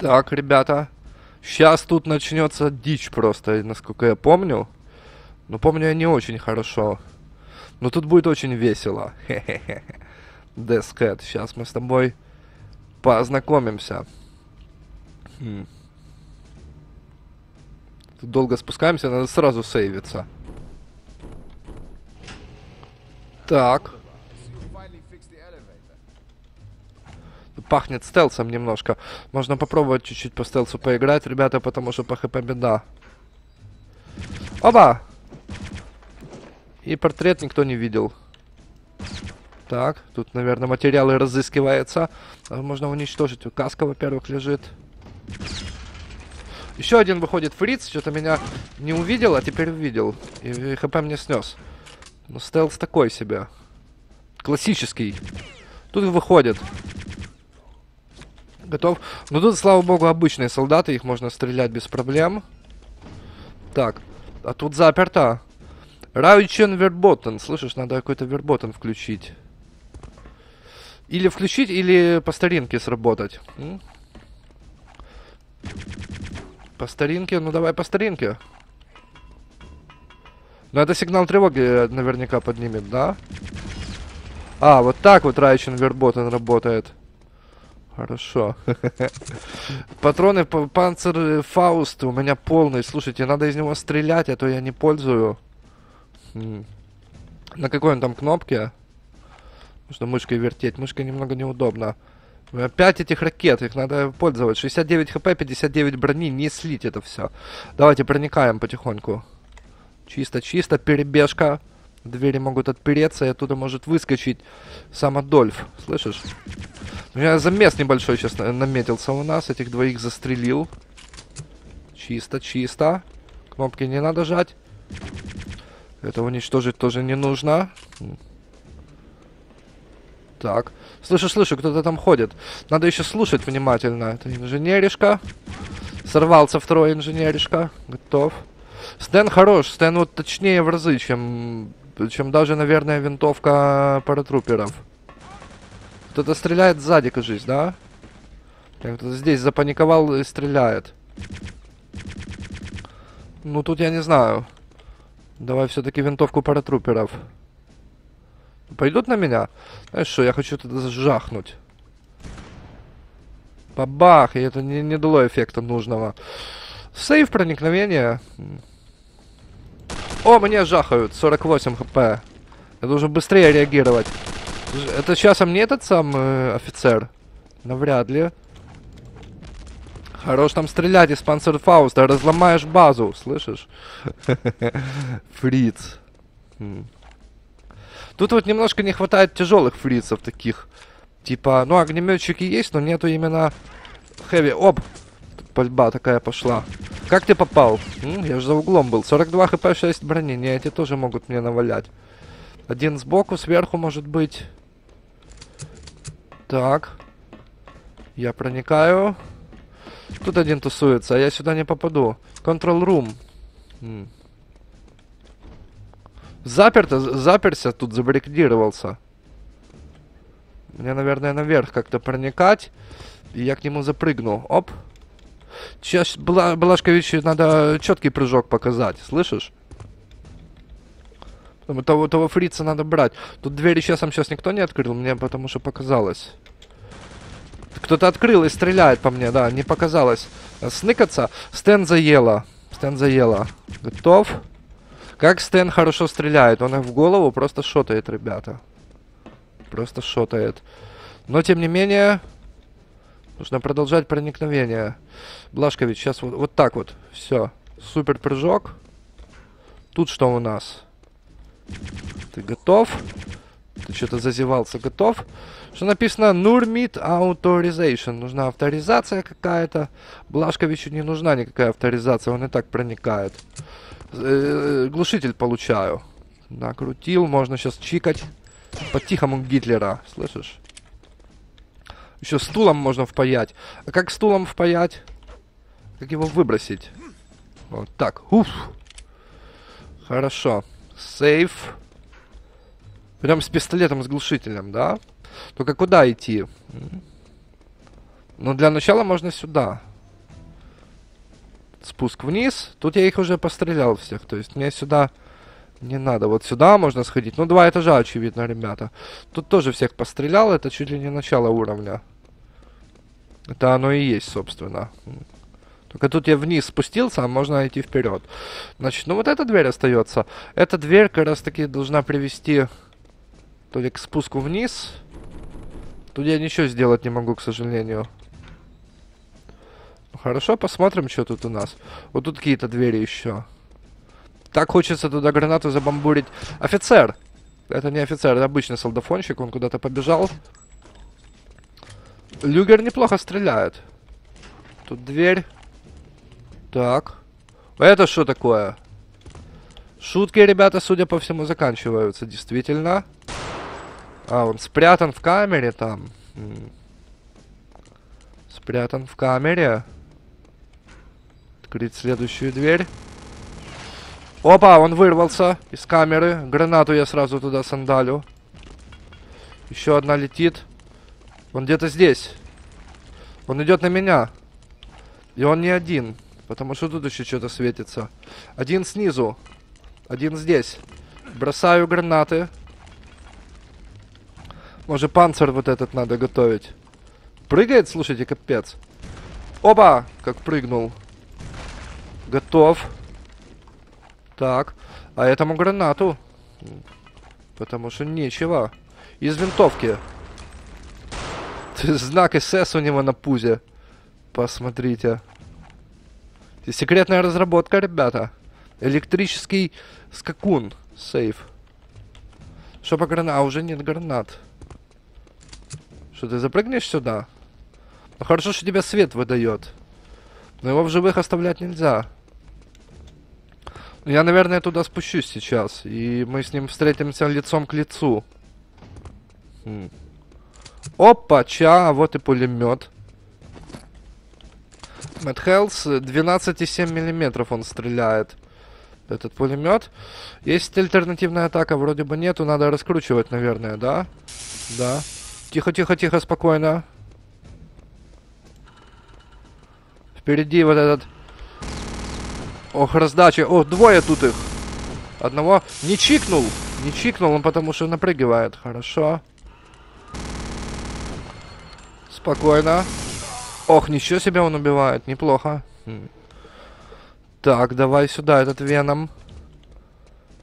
Так, ребята. Сейчас тут начнется дичь просто, насколько я помню. Но помню я не очень хорошо. Но тут будет очень весело. Хе-хе-хе. Дескет. Сейчас мы с тобой познакомимся. Хм. Тут долго спускаемся, надо сразу сейвиться. Так. пахнет стелсом немножко. Можно попробовать чуть-чуть по стелсу поиграть, ребята, потому что по хп беда. Оба! И портрет никто не видел. Так, тут, наверное, материалы разыскиваются. Можно уничтожить. Каска, во-первых, лежит. Еще один выходит фриц. Что-то меня не увидел, а теперь увидел. И, хп мне снес. Ну, стелс такой себе. Классический. Тут выходит. Готов. Ну, тут, слава богу, обычные солдаты. Их можно стрелять без проблем. Так. А тут заперто. Раучен верботен. Слышишь, надо какой-то верботен включить. Или включить, или по старинке сработать. М? По старинке? Ну давай по старинке. Ну это сигнал тревоги наверняка поднимет, да? А, вот так вот Райчен Верботен работает. Хорошо. [LAUGHS] Патроны Панцер Фауст у меня полный. Слушайте, надо из него стрелять, а то я не пользую. На какой он там кнопке? Нужно мышкой вертеть. Мышка немного неудобно. Опять этих ракет, их надо пользоваться. 69 хп, 59 брони, не слить это все. Давайте проникаем потихоньку. Чисто-чисто, перебежка. Двери могут отпереться, и оттуда может выскочить сам Адольф. Слышишь? У меня замес небольшой сейчас наметился у нас. Этих двоих застрелил. Чисто, чисто. Кнопки не надо жать. Это уничтожить тоже не нужно. Так. Слышу, слышу, кто-то там ходит. Надо еще слушать внимательно. Это инженеришка. Сорвался второй инженеришка. Готов. Стэн хорош. Стэн вот точнее в разы, чем, чем даже, наверное, винтовка паратруперов. Кто-то стреляет сзади, кажись, да? Кто-то здесь запаниковал и стреляет. Ну, тут я не знаю. Давай все-таки винтовку паратруперов. Пойдут на меня? Знаешь что, я хочу туда жахнуть. Бабах! И это не, не дало эффекта нужного. Сейв проникновения. О, мне жахают. 48 хп. Я должен быстрее реагировать. Это сейчас а мне этот сам э, офицер? Навряд ли. Хорош там стрелять из Панцерфауста. Разломаешь базу, слышишь? [LAUGHS] Фриц. Тут вот немножко не хватает тяжелых фрицев таких. Типа, ну, огнеметчики есть, но нету именно хэви. Оп! Пальба такая пошла. Как ты попал? М, я же за углом был. 42 хп, 6 брони. Не, эти тоже могут мне навалять. Один сбоку, сверху может быть. Так. Я проникаю. Тут один тусуется, а я сюда не попаду. Control room. М. Заперто, заперся, тут забаррикадировался. Мне, наверное, наверх как-то проникать. И я к нему запрыгну. Оп. Сейчас Бла Блашковичу надо четкий прыжок показать. Слышишь? Того, того фрица надо брать. Тут двери сейчас сейчас никто не открыл, мне потому что показалось. Кто-то открыл и стреляет по мне, да, не показалось. Сныкаться. Стэн заело. Стэн заело. Готов. Как Стэн хорошо стреляет. Он их в голову просто шотает, ребята. Просто шотает. Но, тем не менее, нужно продолжать проникновение. Блашкович, сейчас вот, вот так вот. Все. Супер прыжок. Тут что у нас? Ты готов? Ты что-то зазевался. Готов? Что написано Nurmit Authorization. Нужна авторизация какая-то. Блашковичу не нужна никакая авторизация. Он и так проникает. Э, глушитель получаю. Накрутил, можно сейчас чикать. По-тихому Гитлера, слышишь? Еще стулом можно впаять. А как стулом впаять? Как его выбросить? Вот так. Уф. Хорошо. Сейф. Прям с пистолетом, с глушителем, да? Только куда идти? Ну, для начала можно сюда спуск вниз. Тут я их уже пострелял всех. То есть мне сюда не надо. Вот сюда можно сходить. Ну, два этажа, очевидно, ребята. Тут тоже всех пострелял. Это чуть ли не начало уровня. Это оно и есть, собственно. Только тут я вниз спустился, а можно идти вперед. Значит, ну вот эта дверь остается. Эта дверь как раз таки должна привести то ли к спуску вниз, Тут я ничего сделать не могу, к сожалению. Хорошо, посмотрим, что тут у нас. Вот тут какие-то двери еще. Так хочется туда гранату забамбурить. Офицер! Это не офицер, это обычный солдафонщик. Он куда-то побежал. Люгер неплохо стреляет. Тут дверь. Так. Это что такое? Шутки, ребята, судя по всему, заканчиваются. Действительно. А, он спрятан в камере там. Спрятан в камере. Открыть следующую дверь. Опа, он вырвался из камеры. Гранату я сразу туда сандалю. Еще одна летит. Он где-то здесь. Он идет на меня. И он не один. Потому что тут еще что-то светится. Один снизу. Один здесь. Бросаю гранаты. Может, панцирь вот этот надо готовить. Прыгает, слушайте, капец. Опа! Как прыгнул. Готов. Так. А этому гранату. Потому что нечего. Из винтовки. [LAUGHS] Знак СС у него на пузе. Посмотрите. Секретная разработка, ребята. Электрический скакун. Сейф. Что по гранат? А, уже нет гранат. Что, ты запрыгнешь сюда? Ну хорошо, что тебя свет выдает. Но его в живых оставлять нельзя. Я, наверное, туда спущусь сейчас. И мы с ним встретимся лицом к лицу. Хм. Опа, ча, а вот и пулемет. Мэтт Хелс 12,7 миллиметров он стреляет. Этот пулемет. Есть альтернативная атака, вроде бы нету, надо раскручивать, наверное, да? Да. Тихо, тихо, тихо, спокойно. Впереди вот этот Ох, раздача. Ох, двое тут их. Одного не чикнул. Не чикнул он, потому что напрыгивает. Хорошо. Спокойно. Ох, ничего себе он убивает. Неплохо. Хм. Так, давай сюда этот Веном.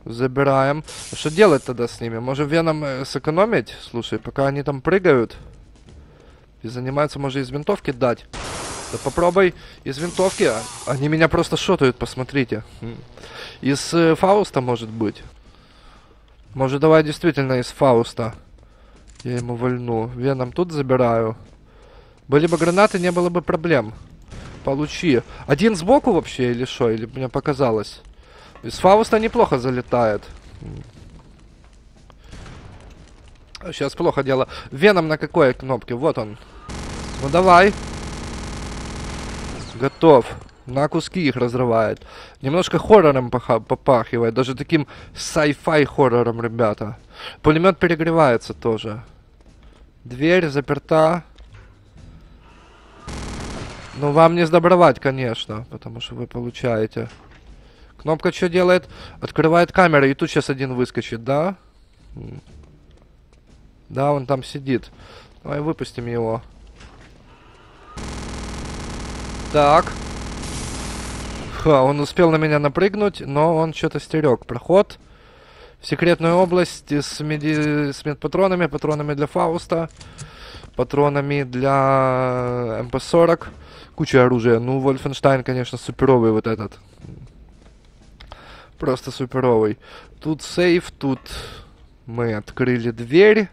Забираем. Что делать тогда с ними? Может Веном э, сэкономить? Слушай, пока они там прыгают. И занимаются, может из винтовки дать. Да попробуй из винтовки. А, они меня просто шотают, посмотрите. Из э, Фауста, может быть. Может, давай действительно из Фауста. Я ему вольну. Веном тут забираю. Были бы гранаты, не было бы проблем. Получи. Один сбоку вообще или что? Или мне показалось? Из Фауста неплохо залетает. Сейчас плохо дело. Веном на какой кнопке? Вот он. Ну давай. Готов. На куски их разрывает. Немножко хоррором попахивает. Даже таким sci-fi хоррором, ребята. Пулемет перегревается тоже. Дверь заперта. Ну, вам не сдобровать, конечно. Потому что вы получаете. Кнопка что делает? Открывает камеру. И тут сейчас один выскочит, да? Да, он там сидит. Давай выпустим его. Так. Ха, он успел на меня напрыгнуть, но он что-то стерег. Проход в секретную область с, меди... с медпатронами, патронами для Фауста, патронами для МП-40. Куча оружия. Ну, Wolfenstein, конечно, суперовый вот этот. Просто суперовый. Тут сейф, тут мы открыли дверь.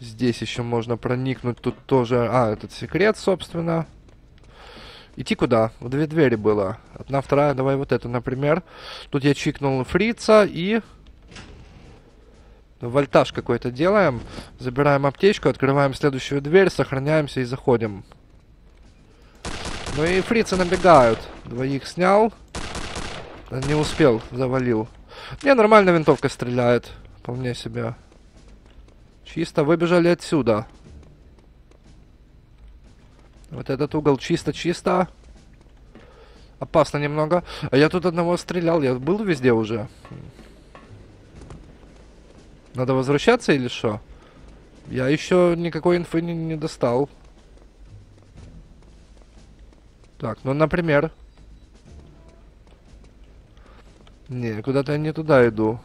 Здесь еще можно проникнуть. Тут тоже... А, этот секрет, собственно. Идти куда? В две двери было. Одна, вторая, давай вот эту, например. Тут я чикнул фрица и... Вольтаж какой-то делаем. Забираем аптечку, открываем следующую дверь, сохраняемся и заходим. Ну и фрицы набегают. Двоих снял. Не успел, завалил. Не, нормально винтовка стреляет. Вполне себе. Чисто выбежали отсюда. Вот этот угол чисто-чисто. Опасно немного. А я тут одного стрелял. Я был везде уже. Надо возвращаться или что? Я еще никакой инфы не, не достал. Так, ну, например. Не, куда-то я не туда иду.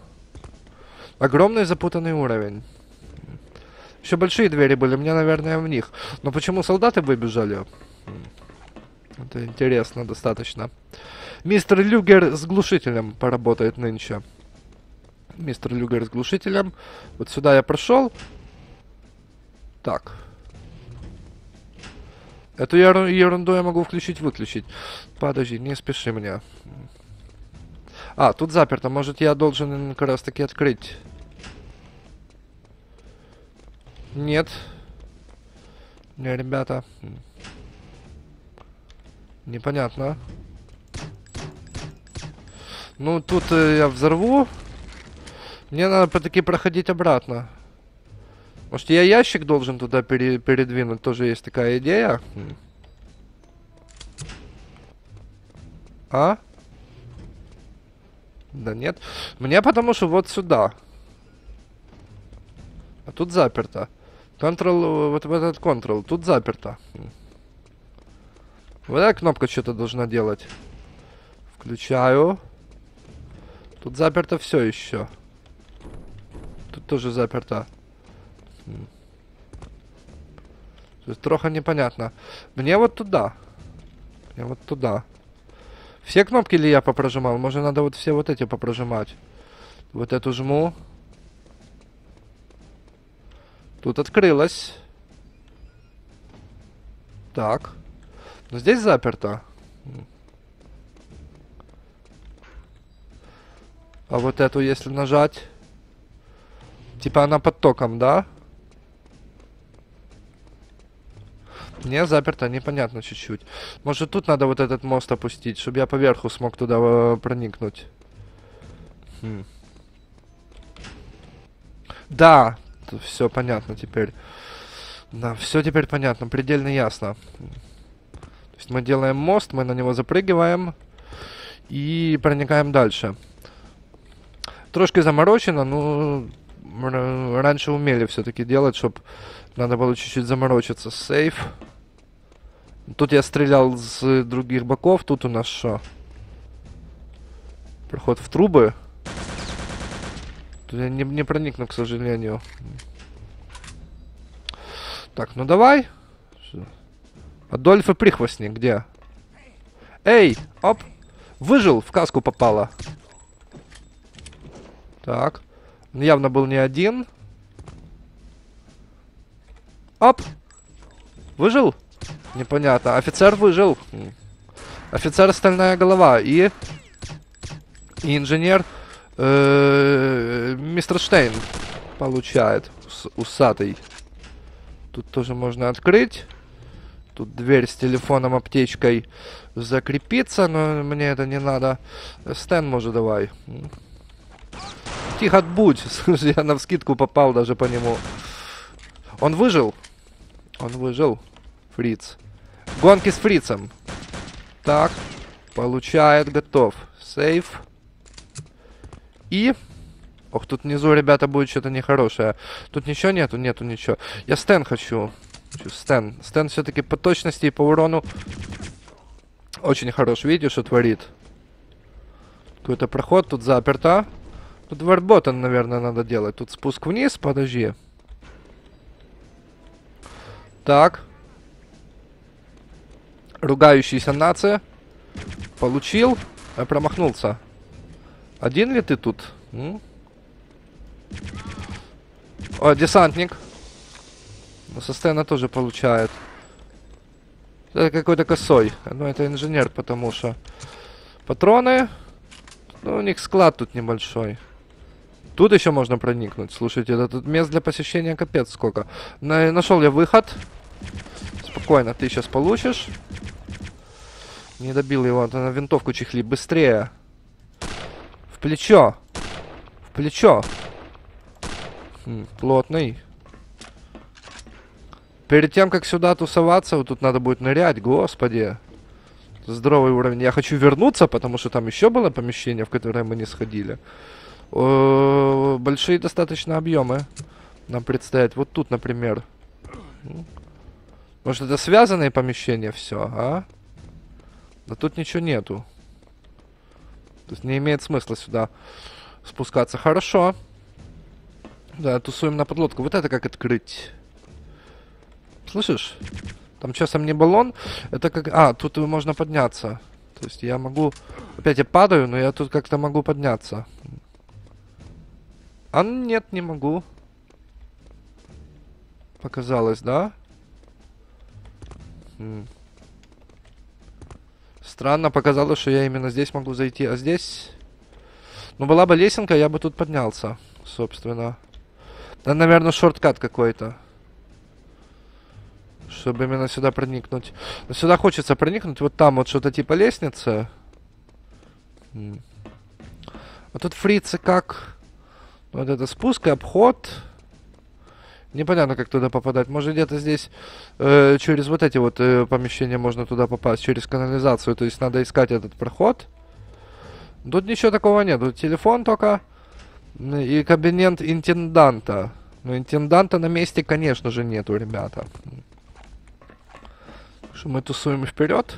Огромный запутанный уровень. Еще большие двери были, мне, наверное, в них. Но почему солдаты выбежали? Это интересно достаточно. Мистер Люгер с глушителем поработает нынче. Мистер Люгер с глушителем. Вот сюда я прошел. Так. Эту ерунду я могу включить-выключить. Подожди, не спеши меня. А, тут заперто. Может, я должен как раз таки открыть. Нет. Не, ребята. Непонятно. Ну, тут э, я взорву. Мне надо таки проходить обратно. Может, я ящик должен туда пере передвинуть? Тоже есть такая идея. А? Да нет. Мне потому что вот сюда. А тут заперто. Ctrl, вот в этот Ctrl. Тут заперто. Вот эта кнопка что-то должна делать. Включаю. Тут заперто все еще. Тут тоже заперто. То есть трохи непонятно. Мне вот туда. Мне вот туда. Все кнопки ли я попрожимал? Может надо вот все вот эти попрожимать. Вот эту жму. Тут открылось. Так. Но здесь заперто. А вот эту, если нажать... Типа она под током, да? Не, заперто, непонятно чуть-чуть. Может тут надо вот этот мост опустить, чтобы я поверху смог туда э, проникнуть. Хм. Да, все понятно теперь. Да, все теперь понятно, предельно ясно. То есть мы делаем мост, мы на него запрыгиваем и проникаем дальше. Трошки заморочено, ну раньше умели все-таки делать, чтобы надо было чуть-чуть заморочиться. Сейф. Тут я стрелял с других боков, тут у нас что? Проход в трубы. Я не, не проникну, к сожалению. Так, ну давай. Адольф и прихвостник, где? Эй, оп. Выжил, в каску попало. Так. Явно был не один. Оп! Выжил? Непонятно. Офицер выжил. Офицер стальная голова. И... И инженер... Э, мистер Штейн получает. Усатый. Тут тоже можно открыть. Тут дверь с телефоном, аптечкой закрепиться, но мне это не надо. Стэн, может, давай. Тихо, будь. [LAUGHS] Слушай, я на вскидку попал даже по нему. Он выжил. Он выжил. Фриц. Гонки с фрицем. Так. Получает, готов. Сейф. И... Ох, тут внизу, ребята, будет что-то нехорошее. Тут ничего нету? Нету ничего. Я стен хочу. стен. Стен все-таки по точности и по урону очень хорош. Видите, что творит? Какой-то проход тут заперто. Тут вардботан, наверное, надо делать. Тут спуск вниз, подожди. Так. Ругающийся нация. Получил. Я промахнулся. Один ли ты тут? М? О, десантник. Ну, со стена тоже получает. Это какой-то косой. Ну, это инженер, потому что... Патроны. Ну, у них склад тут небольшой. Тут еще можно проникнуть. Слушайте, это тут мест для посещения капец сколько. На нашел я выход. Спокойно, ты сейчас получишь. Не добил его, на винтовку чехли. Быстрее. В плечо. В плечо. Хм, плотный. Перед тем, как сюда тусоваться, вот тут надо будет нырять, господи. Здоровый уровень. Я хочу вернуться, потому что там еще было помещение, в которое мы не сходили большие достаточно объемы нам предстоят. Вот тут, например. Может, это связанные помещения все, а? Да тут ничего нету. То есть не имеет смысла сюда спускаться. Хорошо. Да, тусуем на подлодку. Вот это как открыть. Слышишь? Там часом не баллон. Это как... А, тут можно подняться. То есть я могу... Опять я падаю, но я тут как-то могу подняться. А нет, не могу. Показалось, да? М. Странно, показалось, что я именно здесь могу зайти. А здесь... Ну, была бы лесенка, я бы тут поднялся, собственно. Да, наверное, шорткат какой-то. Чтобы именно сюда проникнуть. Но сюда хочется проникнуть. Вот там вот что-то типа лестницы. А тут фрицы как... Вот это спуск и обход. Непонятно, как туда попадать. Может, где-то здесь э, через вот эти вот э, помещения можно туда попасть, через канализацию. То есть надо искать этот проход. Тут ничего такого нет. Тут телефон только и кабинет интенданта. Но интенданта на месте, конечно же, нету, ребята. Что мы тусуем вперед?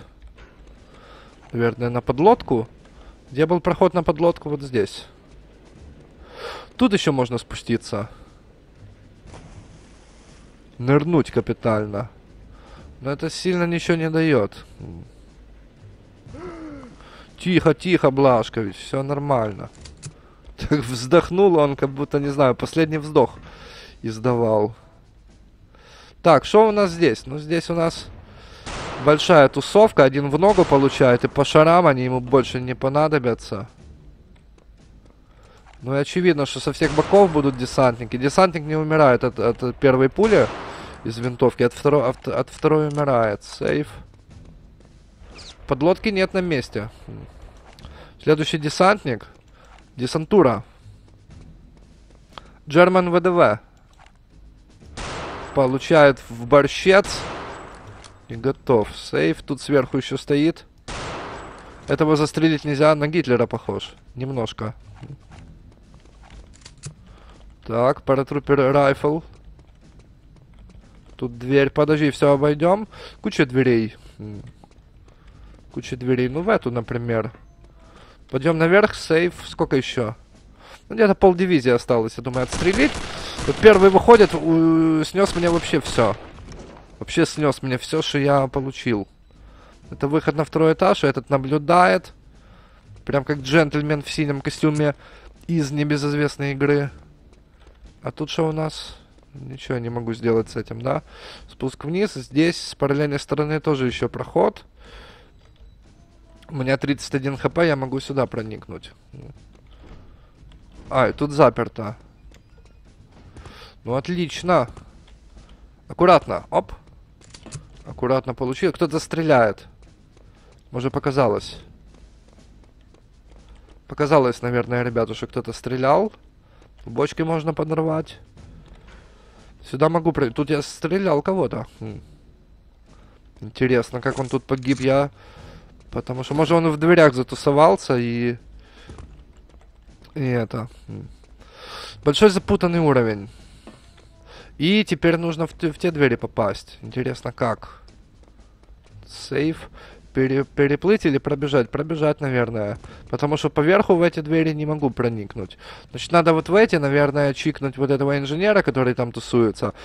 Наверное, на подлодку. Где был проход на подлодку? Вот здесь. Тут еще можно спуститься. Нырнуть капитально. Но это сильно ничего не дает. Тихо, тихо, Блашкович, все нормально. Так вздохнул он, как будто, не знаю, последний вздох издавал. Так, что у нас здесь? Ну, здесь у нас большая тусовка. Один в ногу получает, и по шарам они ему больше не понадобятся. Ну и очевидно, что со всех боков будут десантники. Десантник не умирает от, от первой пули из винтовки, от, второй, от, от второй умирает. Сейф. Подлодки нет на месте. Следующий десантник. Десантура. Джерман ВДВ. Получает в борщец. И готов. Сейф тут сверху еще стоит. Этого застрелить нельзя. На Гитлера похож. Немножко. Так, паратрупер райфл. Тут дверь. Подожди, все обойдем. Куча дверей. Куча дверей. Ну, в эту, например. Пойдем наверх. Сейф. Сколько еще? Ну, где-то пол дивизии осталось, я думаю, отстрелить. Вот первый выходит, снес мне вообще все. Вообще снес мне все, что я получил. Это выход на второй этаж, и этот наблюдает. Прям как джентльмен в синем костюме из небезызвестной игры. А тут что у нас? Ничего не могу сделать с этим, да? Спуск вниз. Здесь с параллельной стороны тоже еще проход. У меня 31 хп, я могу сюда проникнуть. А, и тут заперто. Ну, отлично. Аккуратно. Оп. Аккуратно получил. Кто-то стреляет. Может, показалось. Показалось, наверное, ребята, что кто-то стрелял. Бочки можно подорвать. Сюда могу пройти. Тут я стрелял кого-то. Хм. Интересно, как он тут погиб. Я... Потому что, может, он в дверях затусовался и... И это... Хм. Большой запутанный уровень. И теперь нужно в, в те двери попасть. Интересно, как? Сейф пере, переплыть или пробежать? Пробежать, наверное. Потому что поверху в эти двери не могу проникнуть. Значит, надо вот в эти, наверное, чикнуть вот этого инженера, который там тусуется.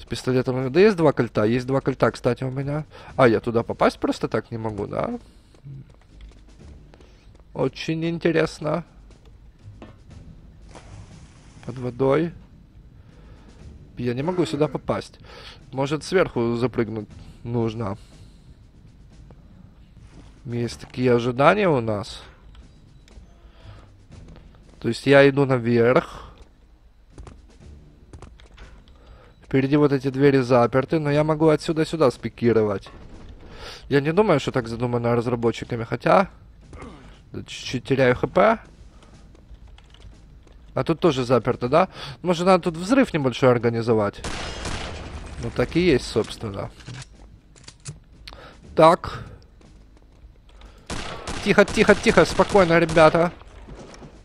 С пистолетом. Да есть два кольта. Есть два кольта, кстати, у меня. А, я туда попасть просто так не могу, да? Очень интересно. Под водой. Я не могу сюда попасть. Может, сверху запрыгнуть нужно. Есть такие ожидания у нас. То есть я иду наверх. Впереди вот эти двери заперты, но я могу отсюда сюда спикировать. Я не думаю, что так задумано разработчиками, хотя... Чуть-чуть теряю хп. А тут тоже заперто, да? Может, надо тут взрыв небольшой организовать? Ну, так и есть, собственно. Так. Тихо, тихо, тихо, спокойно, ребята.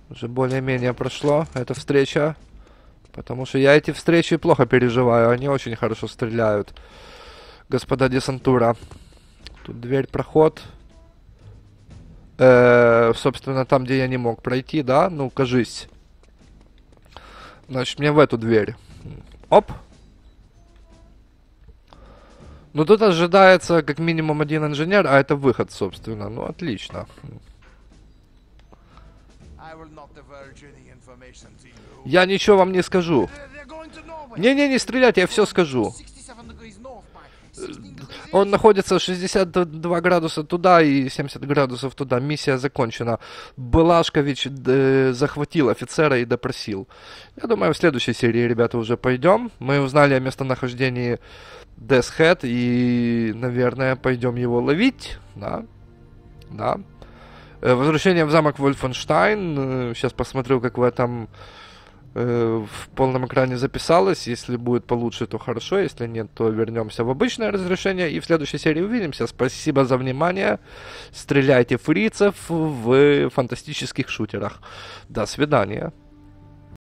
Уже более-менее прошло эта встреча. Потому что я эти встречи плохо переживаю. Они очень хорошо стреляют. Господа десантура. Тут дверь, проход. Э -э, собственно, там, где я не мог пройти, да? Ну, кажись. Значит, мне в эту дверь. Оп. Ну, тут ожидается как минимум один инженер, а это выход, собственно. Ну, отлично. Я ничего вам не скажу. They're going to Norway. Не-не, не стрелять, я все скажу. 67 degrees north by 16 degrees Он находится 62 градуса туда и 70 градусов туда. Миссия закончена. Балашкович э, захватил офицера и допросил. Я думаю, в следующей серии, ребята, уже пойдем. Мы узнали о местонахождении Death и, наверное, пойдем его ловить. Да, да. Э, Возвращение в замок Вольфенштайн. Сейчас посмотрю, как в этом э, в полном экране записалось. Если будет получше, то хорошо. Если нет, то вернемся в обычное разрешение. И в следующей серии увидимся. Спасибо за внимание. Стреляйте фрицев в фантастических шутерах. До свидания.